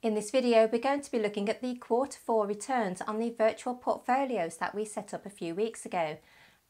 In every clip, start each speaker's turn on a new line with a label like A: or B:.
A: In this video, we're going to be looking at the quarter four returns on the virtual portfolios that we set up a few weeks ago.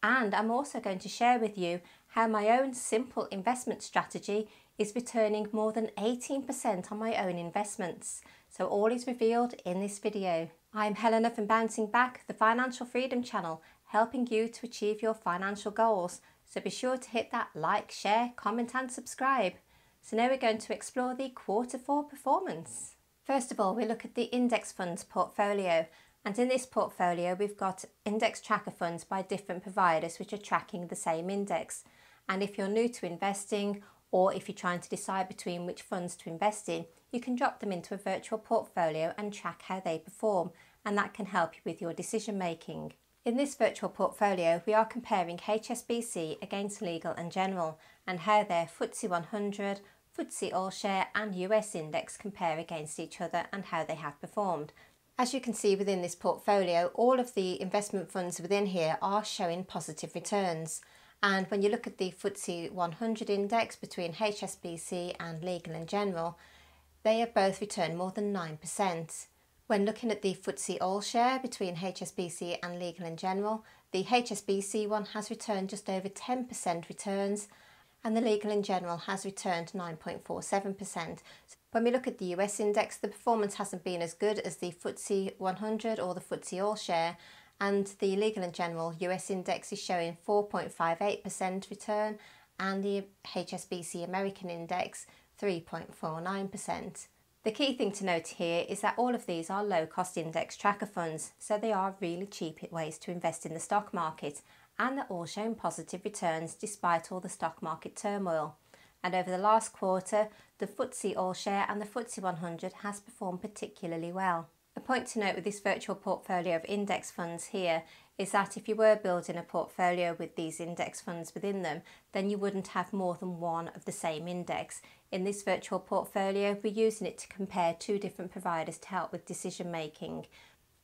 A: And I'm also going to share with you how my own simple investment strategy is returning more than 18% on my own investments. So all is revealed in this video. I'm Helena from Bouncing Back, the Financial Freedom Channel, helping you to achieve your financial goals. So be sure to hit that like, share, comment and subscribe. So now we're going to explore the quarter four performance. First of all, we look at the index funds portfolio. And in this portfolio, we've got index tracker funds by different providers which are tracking the same index. And if you're new to investing or if you're trying to decide between which funds to invest in, you can drop them into a virtual portfolio and track how they perform, and that can help you with your decision making. In this virtual portfolio, we are comparing HSBC against Legal and General and how their FTSE 100, FTSE All Share and US Index compare against each other and how they have performed. As you can see within this portfolio, all of the investment funds within here are showing positive returns. And when you look at the FTSE 100 index between HSBC and Legal and General, they have both returned more than 9%. When looking at the FTSE All Share between HSBC and Legal and General, the HSBC one has returned just over 10% returns and the Legal and General has returned 9.47%. When we look at the US index, the performance hasn't been as good as the FTSE 100 or the FTSE All Share and the Legal and General US index is showing 4.58% return and the HSBC American index 3.49%. The key thing to note here is that all of these are low cost index tracker funds, so they are really cheap ways to invest in the stock market and they're all showing positive returns despite all the stock market turmoil. And over the last quarter, the FTSE All Share and the FTSE 100 has performed particularly well. A point to note with this virtual portfolio of index funds here is that if you were building a portfolio with these index funds within them, then you wouldn't have more than one of the same index. In this virtual portfolio, we're using it to compare two different providers to help with decision making.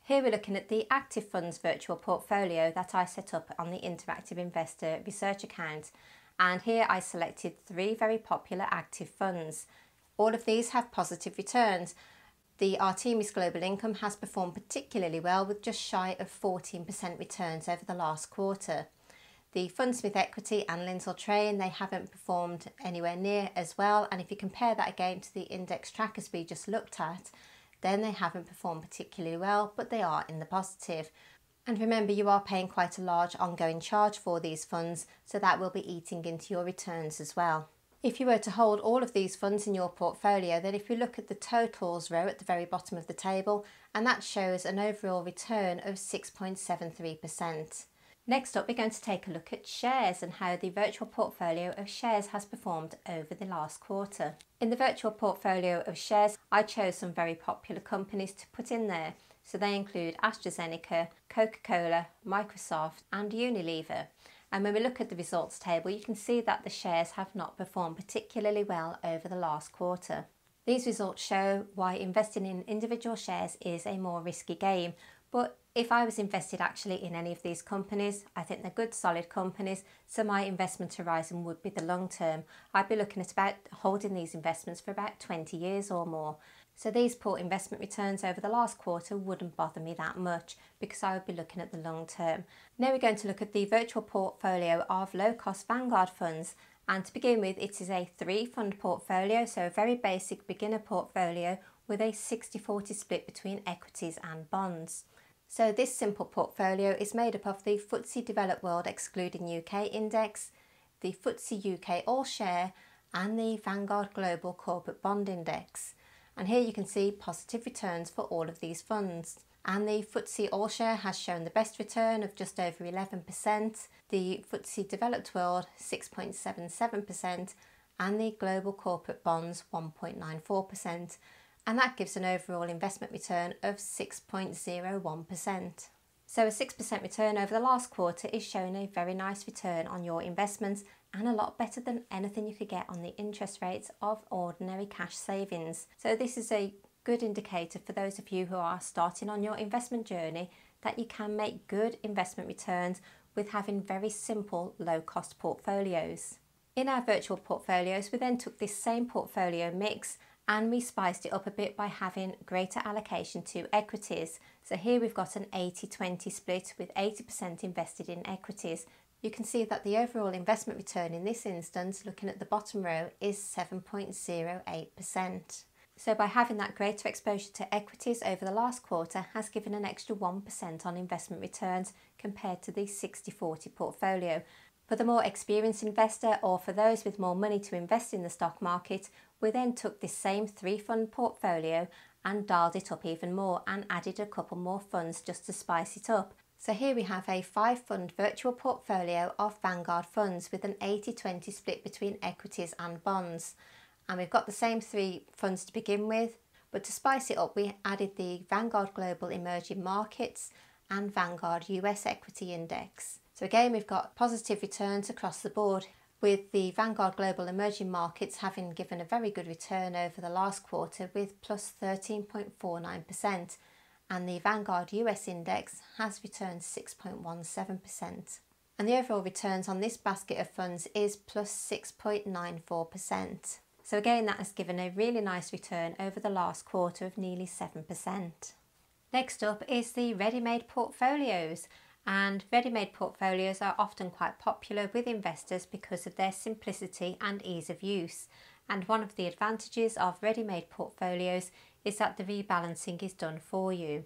A: Here we're looking at the active funds virtual portfolio that I set up on the Interactive Investor research account. And here I selected three very popular active funds. All of these have positive returns the Artemis Global Income has performed particularly well with just shy of 14% returns over the last quarter. The Fundsmith Equity and Lindsell Train, they haven't performed anywhere near as well. And if you compare that again to the index trackers we just looked at, then they haven't performed particularly well, but they are in the positive. And remember, you are paying quite a large ongoing charge for these funds, so that will be eating into your returns as well. If you were to hold all of these funds in your portfolio, then if you look at the totals row at the very bottom of the table, and that shows an overall return of 6.73%. Next up, we're going to take a look at shares and how the virtual portfolio of shares has performed over the last quarter. In the virtual portfolio of shares, I chose some very popular companies to put in there. So they include AstraZeneca, Coca-Cola, Microsoft and Unilever. And when we look at the results table, you can see that the shares have not performed particularly well over the last quarter. These results show why investing in individual shares is a more risky game. But if I was invested actually in any of these companies, I think they're good, solid companies. So my investment horizon would be the long term. I'd be looking at about holding these investments for about 20 years or more. So these poor investment returns over the last quarter wouldn't bother me that much because I would be looking at the long term. Now we're going to look at the virtual portfolio of low cost Vanguard funds. And to begin with, it is a three fund portfolio, so a very basic beginner portfolio with a 60-40 split between equities and bonds. So this simple portfolio is made up of the FTSE Developed World excluding UK index, the FTSE UK All Share and the Vanguard Global Corporate Bond Index. And here you can see positive returns for all of these funds. And the FTSE All Share has shown the best return of just over 11%, the FTSE Developed World 6.77%, and the Global Corporate Bonds 1.94%. And that gives an overall investment return of 6.01%. So a 6% return over the last quarter is showing a very nice return on your investments and a lot better than anything you could get on the interest rates of ordinary cash savings. So this is a good indicator for those of you who are starting on your investment journey that you can make good investment returns with having very simple low cost portfolios. In our virtual portfolios, we then took this same portfolio mix and we spiced it up a bit by having greater allocation to equities. So here we've got an 80-20 split with 80% invested in equities. You can see that the overall investment return in this instance, looking at the bottom row, is 7.08%. So by having that greater exposure to equities over the last quarter has given an extra 1% on investment returns compared to the 60-40 portfolio. For the more experienced investor or for those with more money to invest in the stock market, we then took this same three fund portfolio and dialed it up even more and added a couple more funds just to spice it up. So here we have a five fund virtual portfolio of Vanguard funds with an 80-20 split between equities and bonds. And we've got the same three funds to begin with, but to spice it up we added the Vanguard Global Emerging Markets and Vanguard US Equity Index. So again, we've got positive returns across the board with the Vanguard Global Emerging Markets having given a very good return over the last quarter with plus 13.49% and the Vanguard US Index has returned 6.17%. And the overall returns on this basket of funds is plus 6.94%. So again, that has given a really nice return over the last quarter of nearly 7%. Next up is the ready-made portfolios and ready-made portfolios are often quite popular with investors because of their simplicity and ease of use. And one of the advantages of ready-made portfolios is that the rebalancing is done for you.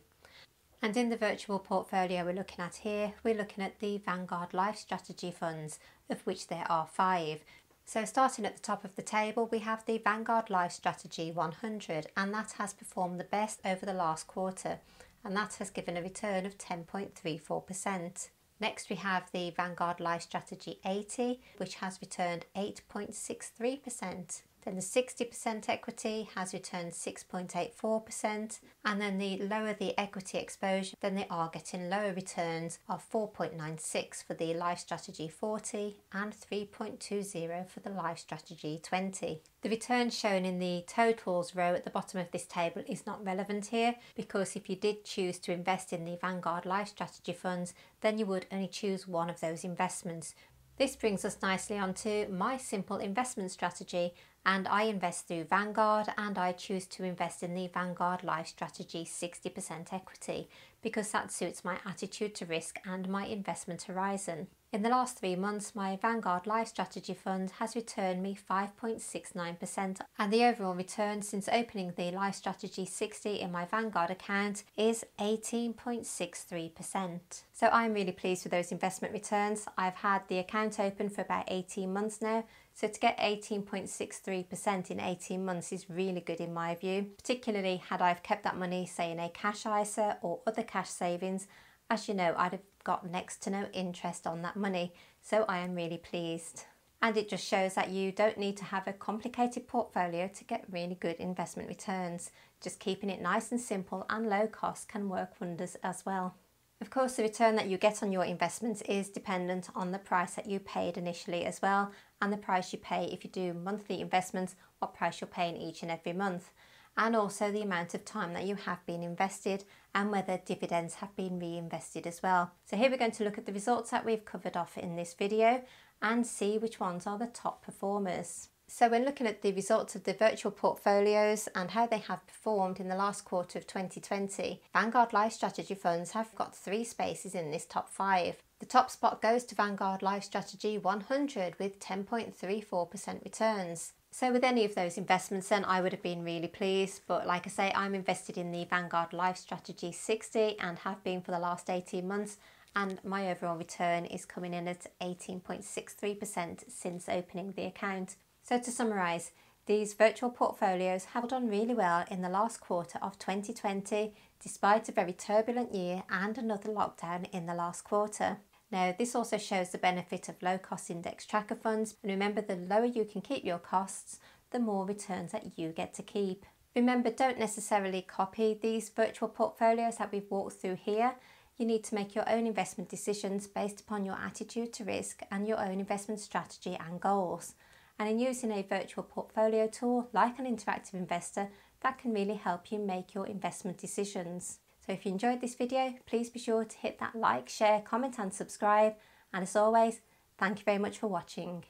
A: And in the virtual portfolio we're looking at here, we're looking at the Vanguard Life Strategy funds, of which there are five. So starting at the top of the table, we have the Vanguard Life Strategy 100, and that has performed the best over the last quarter and that has given a return of 10.34%. Next we have the Vanguard Life Strategy 80 which has returned 8.63%. Then the 60% equity has returned 6.84% and then the lower the equity exposure then they are getting lower returns of 4.96 for the Life Strategy 40 and 3.20 for the Life Strategy 20. The return shown in the totals row at the bottom of this table is not relevant here because if you did choose to invest in the Vanguard Life Strategy funds then you would only choose one of those investments this brings us nicely onto my simple investment strategy and I invest through Vanguard and I choose to invest in the Vanguard Life Strategy 60% equity because that suits my attitude to risk and my investment horizon. In the last three months, my Vanguard Life Strategy Fund has returned me 5.69%, and the overall return since opening the Life Strategy 60 in my Vanguard account is 18.63%. So I'm really pleased with those investment returns. I've had the account open for about 18 months now, so to get 18.63% in 18 months is really good in my view, particularly had I've kept that money, say, in a cash ISA or other cash savings. As you know, I'd have got next to no interest on that money, so I am really pleased. And it just shows that you don't need to have a complicated portfolio to get really good investment returns. Just keeping it nice and simple and low cost can work wonders as well. Of course, the return that you get on your investments is dependent on the price that you paid initially as well, and the price you pay if you do monthly investments, what price you're paying each and every month and also the amount of time that you have been invested and whether dividends have been reinvested as well. So here we're going to look at the results that we've covered off in this video and see which ones are the top performers. So when looking at the results of the virtual portfolios and how they have performed in the last quarter of 2020, Vanguard Life Strategy funds have got three spaces in this top five. The top spot goes to Vanguard Life Strategy 100 with 10.34% returns. So with any of those investments then I would have been really pleased but like I say I'm invested in the Vanguard Life Strategy 60 and have been for the last 18 months and my overall return is coming in at 18.63% since opening the account. So to summarise, these virtual portfolios have done really well in the last quarter of 2020 despite a very turbulent year and another lockdown in the last quarter. Now, this also shows the benefit of low cost index tracker funds. And remember, the lower you can keep your costs, the more returns that you get to keep. Remember, don't necessarily copy these virtual portfolios that we've walked through here. You need to make your own investment decisions based upon your attitude to risk and your own investment strategy and goals. And in using a virtual portfolio tool like an interactive investor, that can really help you make your investment decisions. So if you enjoyed this video, please be sure to hit that like, share, comment and subscribe. And as always, thank you very much for watching.